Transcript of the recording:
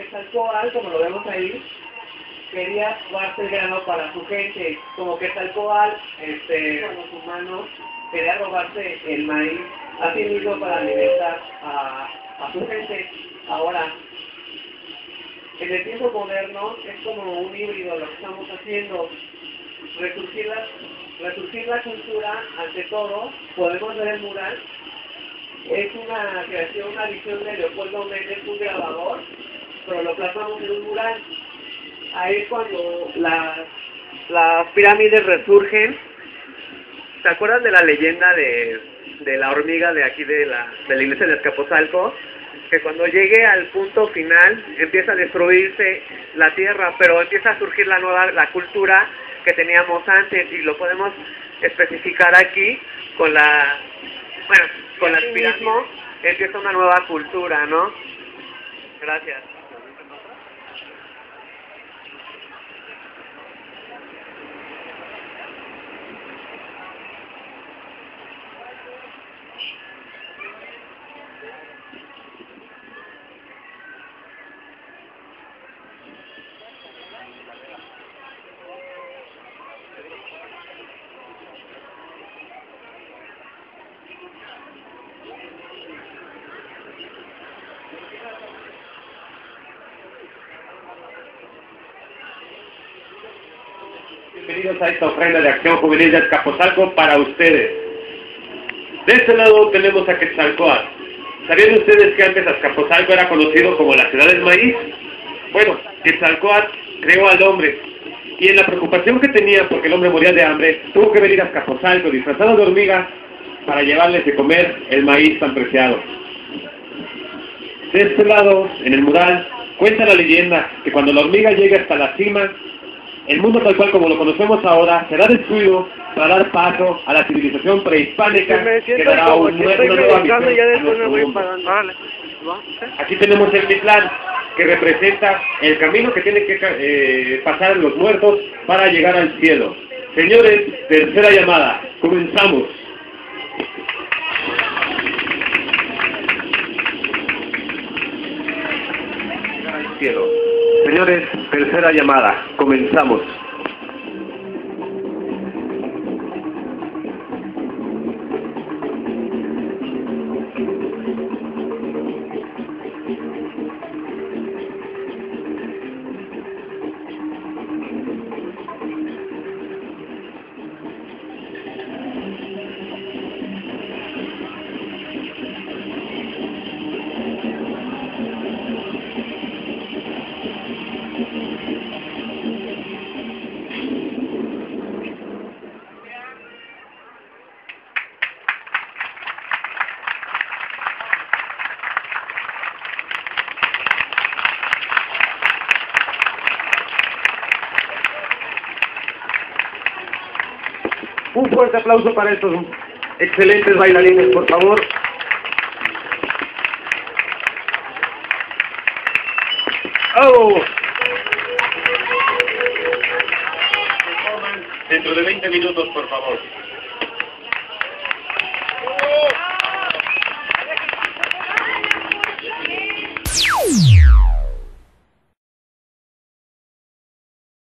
Quetzalcóatl, como lo vemos ahí, quería robarse el grano para su gente, como Quetzalcóatl, este, los humanos, quería robarse el maíz a sí mismo para alimentar a, a su gente. Ahora, en el tiempo moderno es como un híbrido lo que estamos haciendo. Resurgir la, resurgir la cultura ante todo, podemos ver el mural, es una creación, una visión de Leopoldo Méndez, un grabador, pero lo plasmamos en un mural. Ahí es cuando las, las pirámides resurgen. ¿Se acuerdan de la leyenda de, de la hormiga de aquí de la, de la iglesia de Escapozalco? Que cuando llegue al punto final empieza a destruirse la tierra, pero empieza a surgir la nueva la cultura que teníamos antes y lo podemos especificar aquí con la bueno, con el alpinismo empieza una nueva cultura, ¿no? Gracias. Bienvenidos a esta ofrenda de acción juvenil de Escapozalco para ustedes. De este lado tenemos a Quetzalcoatl. ¿Sabían ustedes que antes Azcapotzalco era conocido como la ciudad del maíz? Bueno, Quetzalcoatl creó al hombre. Y en la preocupación que tenía porque el hombre moría de hambre, tuvo que venir a Azcapotzalco disfrazado de hormiga para llevarles de comer el maíz tan preciado. De este lado, en el mural, cuenta la leyenda que cuando la hormiga llega hasta la cima, el mundo tal cual como lo conocemos ahora será destruido para dar paso a la civilización prehispánica que dará un, una nueva visión a nuestro mundo. Aquí tenemos el Mictlán, que representa el camino que tienen que eh, pasar los muertos para llegar al cielo. Señores, tercera llamada, comenzamos. Cielo. Señores, tercera llamada, comenzamos. Un fuerte aplauso para estos excelentes bailarines, por favor. ¡Oh! Dentro de 20 minutos, por favor.